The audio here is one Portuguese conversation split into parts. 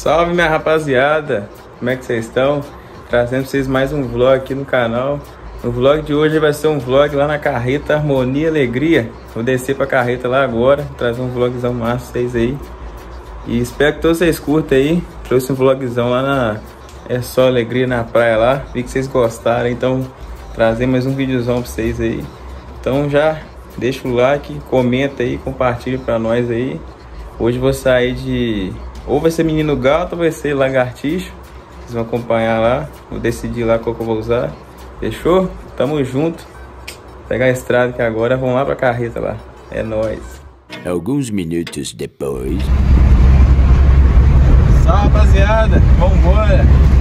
Salve minha rapaziada, como é que vocês estão? Trazendo pra vocês mais um vlog aqui no canal. O vlog de hoje vai ser um vlog lá na carreta Harmonia Alegria. Vou descer pra carreta lá agora, trazer um vlogzão massa pra vocês aí. E espero que todos vocês curtem aí. Trouxe um vlogzão lá na É Só Alegria na praia lá. Vi que vocês gostaram, então trazer mais um videozão pra vocês aí. Então já deixa o like, comenta aí, compartilha pra nós aí. Hoje vou sair de... Ou vai ser menino gato ou vai ser lagartixo. Vocês vão acompanhar lá. Vou decidir lá qual que eu vou usar. Fechou? Tamo junto. Pegar a estrada que agora vamos lá pra carreta lá. É nóis. Alguns minutos depois. Salve rapaziada, vambora!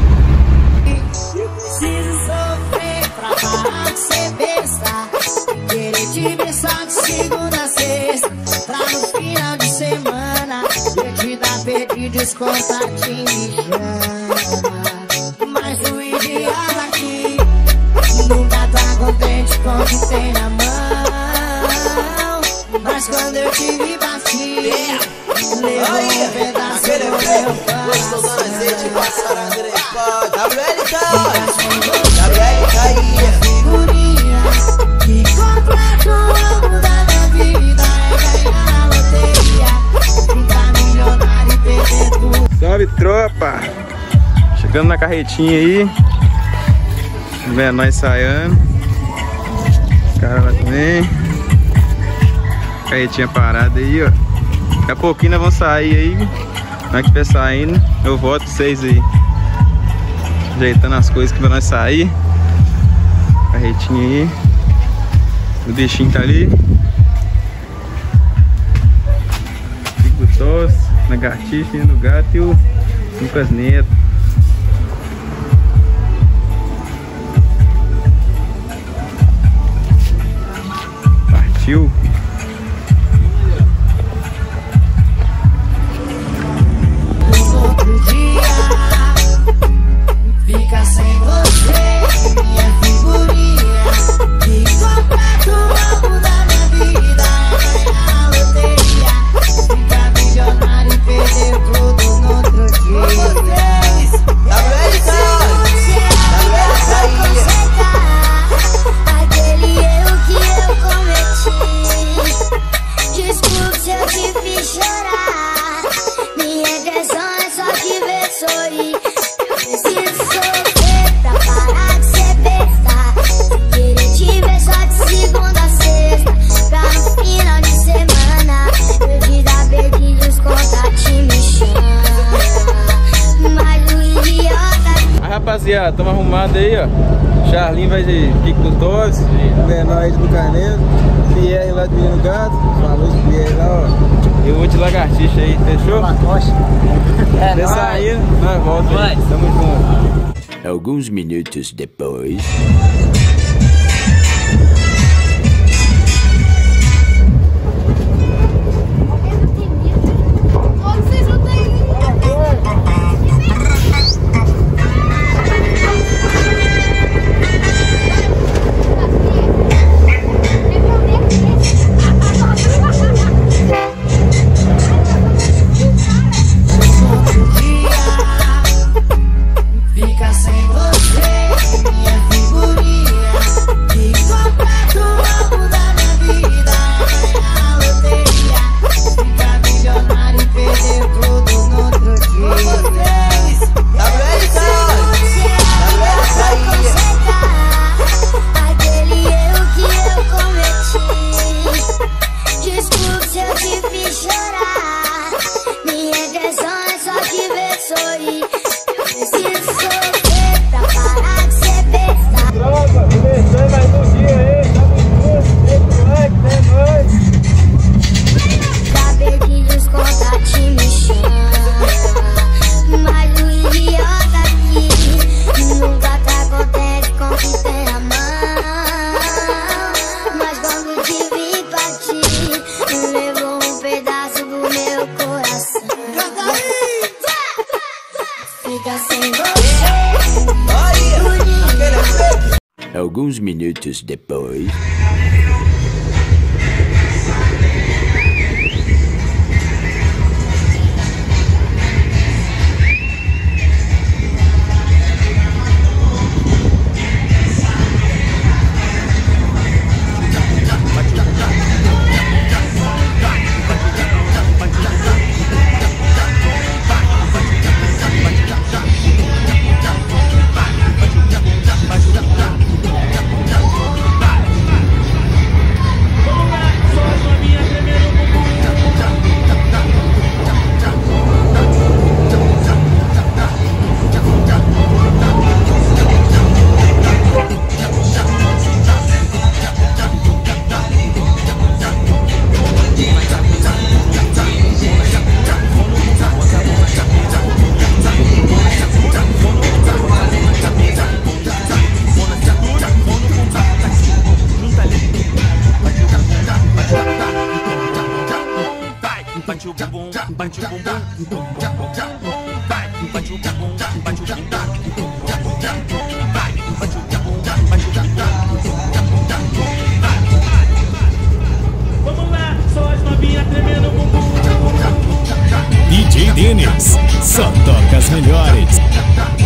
Ver só de segunda a sexta. Pra no final de semana eu te dar perdidos, contatinhos me chama. Mas o idiota aqui nunca tá contente com o que tem na mão. Chegando na carretinha aí. Vendo nós saindo. Os caras lá também. Carretinha parada aí, ó. Daqui a pouquinho nós vamos sair aí. Hora que estiver saindo, eu volto vocês aí. Ajeitando as coisas que pra nós sair. Carretinha aí. O bichinho tá ali. Fico tosse, lagartixa, do gato e o Lucas Neto. You. Rapaziada, tamo arrumado aí, ó. Charlinho vai de Kiko do Tosse, Menor do Carneiro, Pierre lá de Menino Gato, famoso Pierre lá, ó. E o de lagartixa aí, fechou? É Você saindo, nós volta aí. Tamo junto. Alguns minutos depois. dip Depot. Só toca as melhores.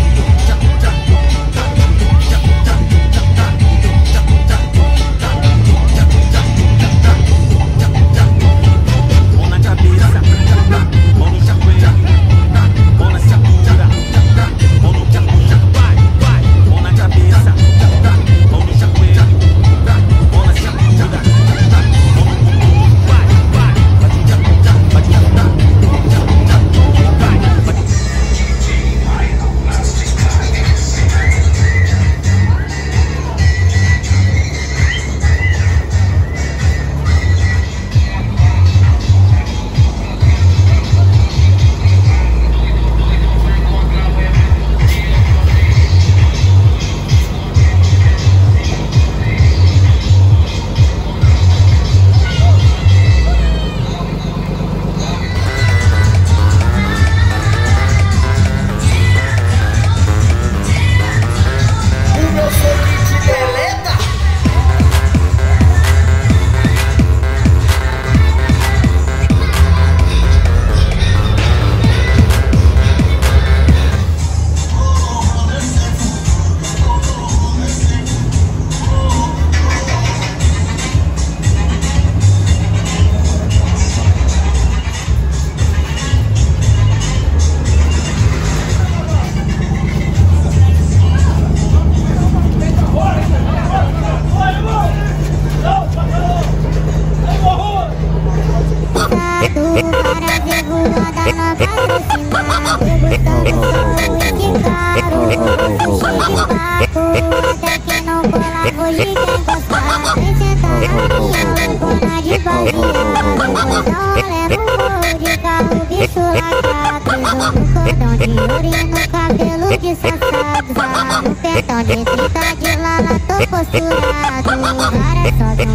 De não olha no de carro Bicho lacrado cordão de ouro no cabelo de safado pentão de 30 de lala tô posturado Agora sobe um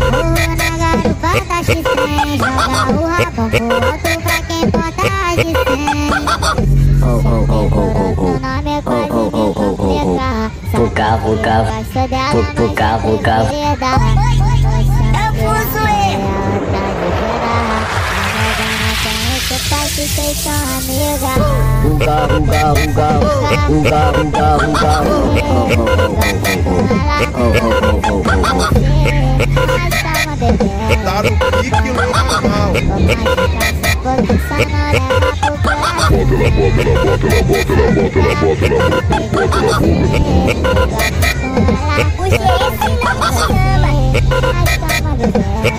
na garupa da X100 Joga o rabão pro alto pra quem conta as de 100 Meu nome é quase Vuca, vuca, vuca, vuca. Eu que vocês são amigas. Uga, uga, uga, uga, uga, uga. Dar um pique normal. Bota na bota, na bota, na bota, na bota, na bota, na bota, bota na boca. O chefe não chama, mas toma do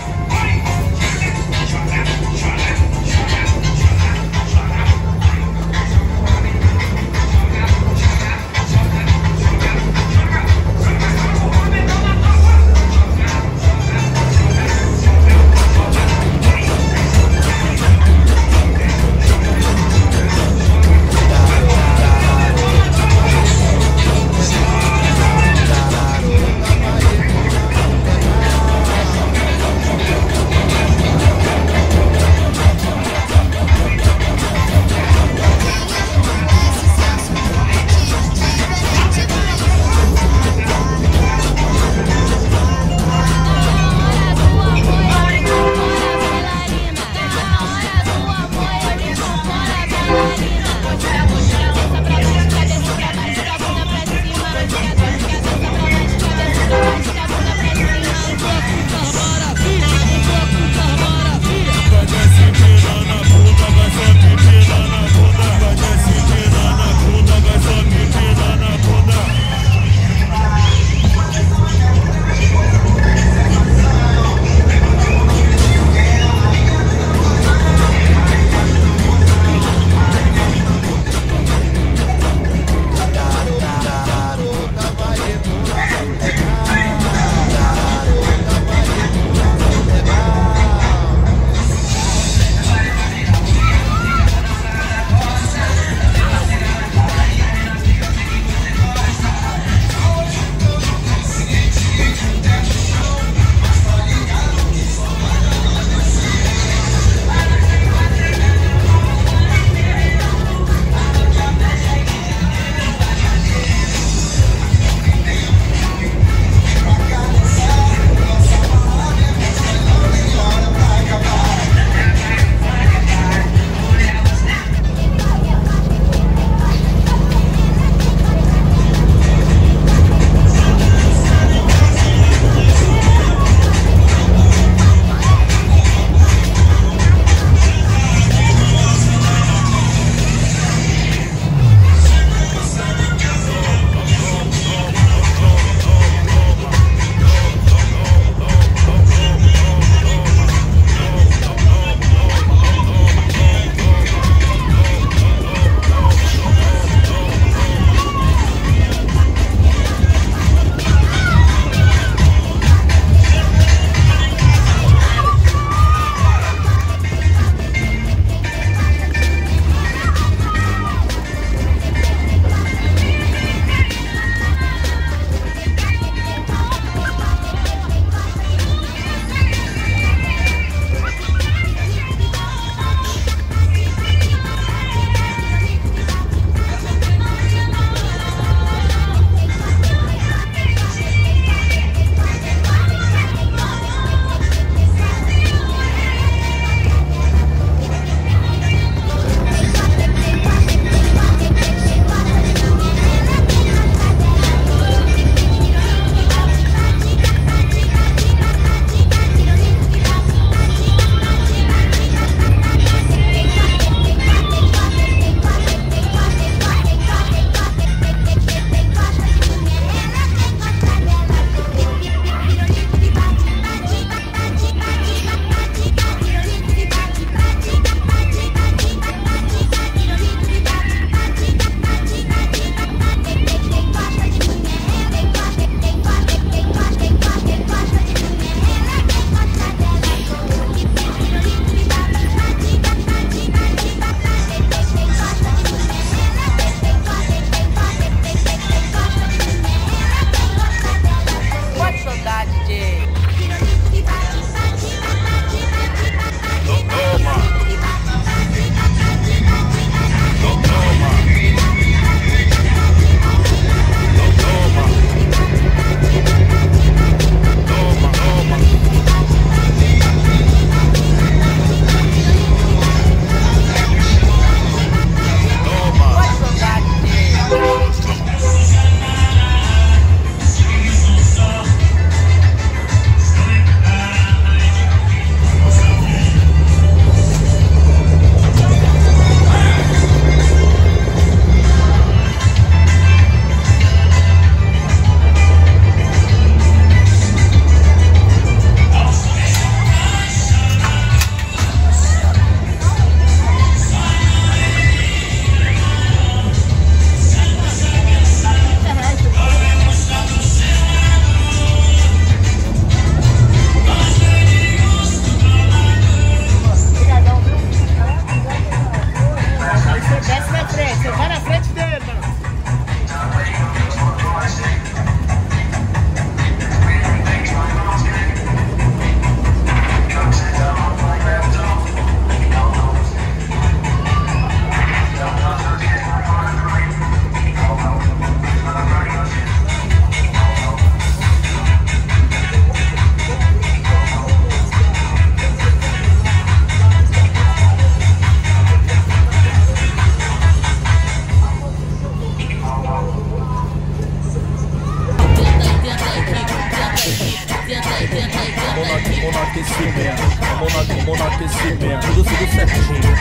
vamos no, aquecimento, tudo tudo certinho. Tudo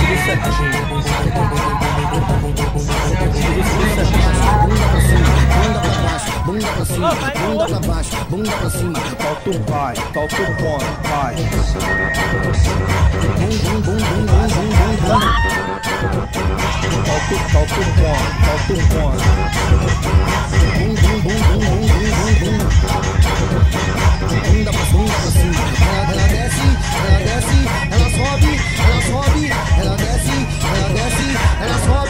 tudo certinho. Tudo tudo certinho. Bunda pra cima, bunda pra baixo, bunda pra cima. Falta um pai, falta um ponto, pai. Bum, bum, bum, bum, bum, bum, bum, bum. Falta, falta um ponto, falta um ponto. Bum, bum, bum, bum, bum, bum, bum, bum. Bunda pra bunda ela desce, ela desce, ela sobe, ela sobe, ela desce, ela desce, ela sobe,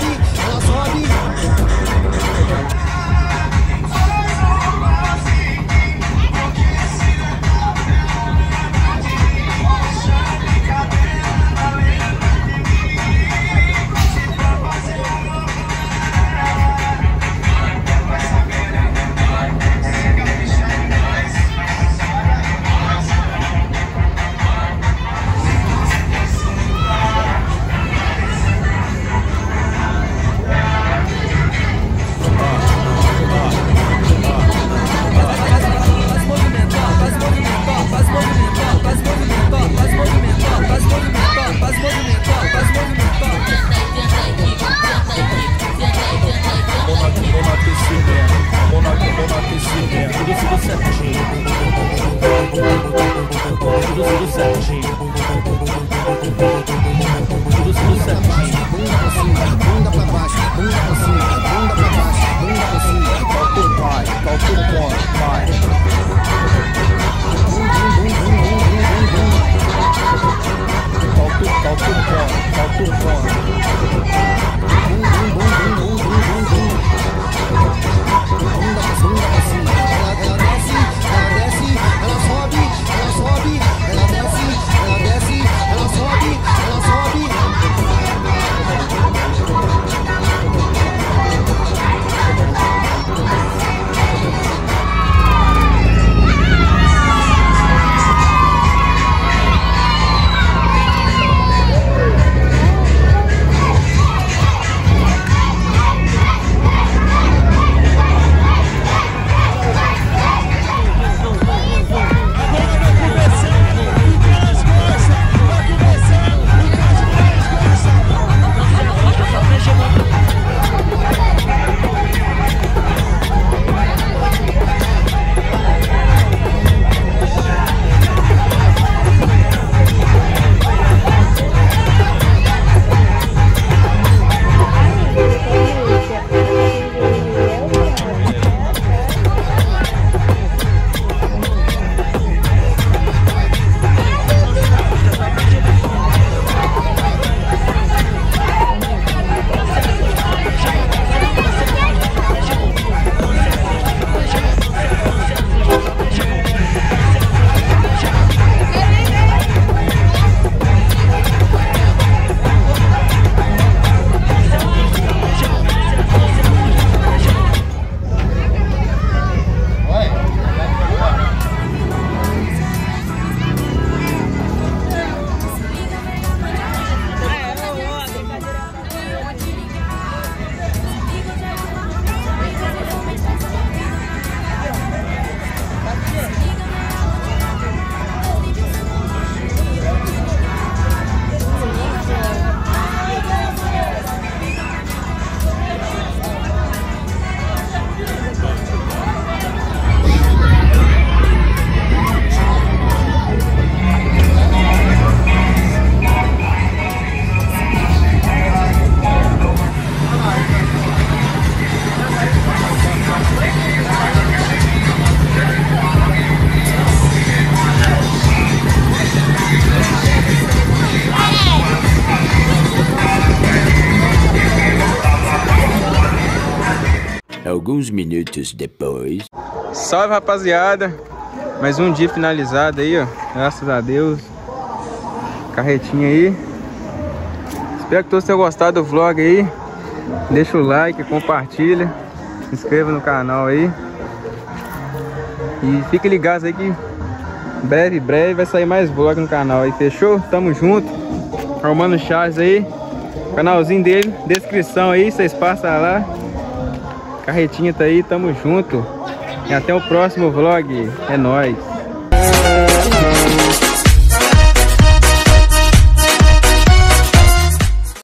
bum. Falta, Alguns minutos depois. Salve rapaziada, mais um dia finalizado aí, ó. Graças a Deus. Carretinha aí. Espero que todos tenham gostado do vlog aí. Deixa o like, compartilha, se inscreva no canal aí. E fiquem ligados aí que breve, breve vai sair mais vlog no canal aí, fechou? Tamo junto. Armando Charles aí. Canalzinho dele, descrição aí, vocês passam lá. Carretinha tá aí, tamo junto. E até o próximo vlog. É nóis.